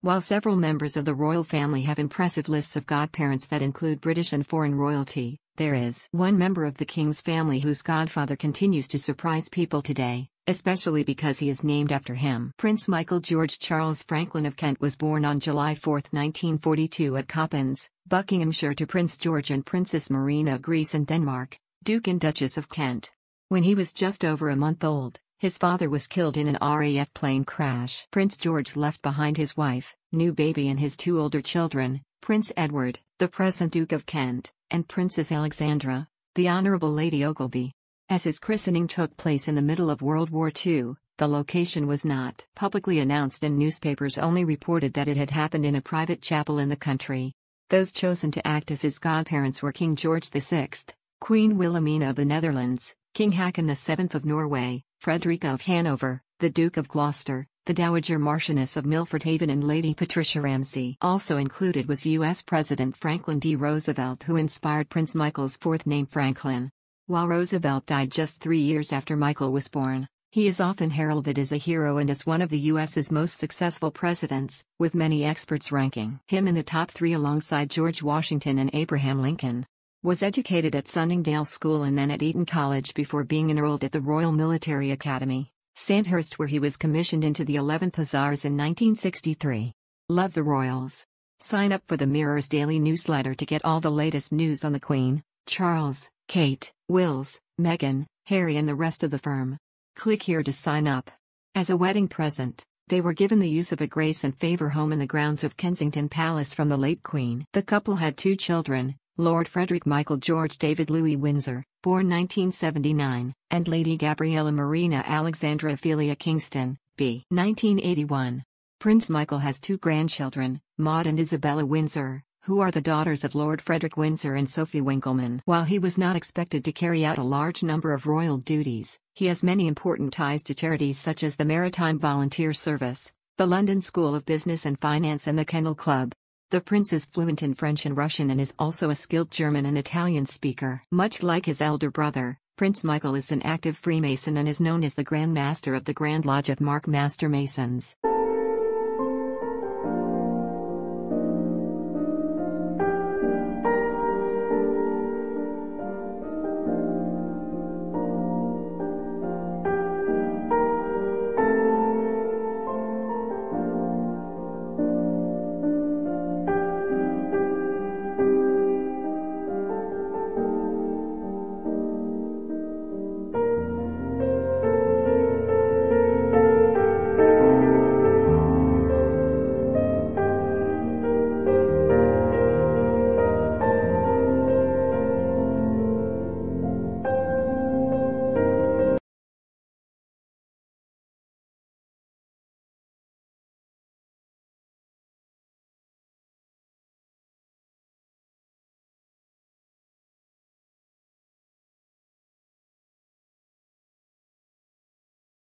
While several members of the royal family have impressive lists of godparents that include British and foreign royalty, there is one member of the king's family whose godfather continues to surprise people today, especially because he is named after him. Prince Michael George Charles Franklin of Kent was born on July 4, 1942 at Coppins, Buckinghamshire to Prince George and Princess Marina of Greece and Denmark, Duke and Duchess of Kent. When he was just over a month old, his father was killed in an RAF plane crash. Prince George left behind his wife, new baby and his two older children, Prince Edward, the present Duke of Kent, and Princess Alexandra, the Honourable Lady Ogilvy. As his christening took place in the middle of World War II, the location was not publicly announced and newspapers only reported that it had happened in a private chapel in the country. Those chosen to act as his godparents were King George VI, Queen Wilhelmina of the Netherlands, King Haakon VII of Norway, Frederica of Hanover, the Duke of Gloucester, the Dowager Marchioness of Milford Haven and Lady Patricia Ramsay. Also included was U.S. President Franklin D. Roosevelt who inspired Prince Michael's fourth name Franklin. While Roosevelt died just three years after Michael was born, he is often heralded as a hero and as one of the U.S.'s most successful presidents, with many experts ranking him in the top three alongside George Washington and Abraham Lincoln. Was educated at Sunningdale School and then at Eton College before being enrolled at the Royal Military Academy, Sandhurst, where he was commissioned into the 11th Hussars in 1963. Love the Royals. Sign up for the Mirror's daily newsletter to get all the latest news on the Queen, Charles, Kate, Wills, Meghan, Harry, and the rest of the firm. Click here to sign up. As a wedding present, they were given the use of a grace and favor home in the grounds of Kensington Palace from the late Queen. The couple had two children, Lord Frederick Michael George David Louis Windsor, born 1979, and Lady Gabriella Marina Alexandra Ophelia Kingston, b. 1981. Prince Michael has two grandchildren, Maud and Isabella Windsor, who are the daughters of Lord Frederick Windsor and Sophie Winkleman. While he was not expected to carry out a large number of royal duties, he has many important ties to charities such as the Maritime Volunteer Service, the London School of Business and Finance and the Kennel Club. The prince is fluent in French and Russian and is also a skilled German and Italian speaker. Much like his elder brother, Prince Michael is an active Freemason and is known as the Grand Master of the Grand Lodge of Mark Master Masons.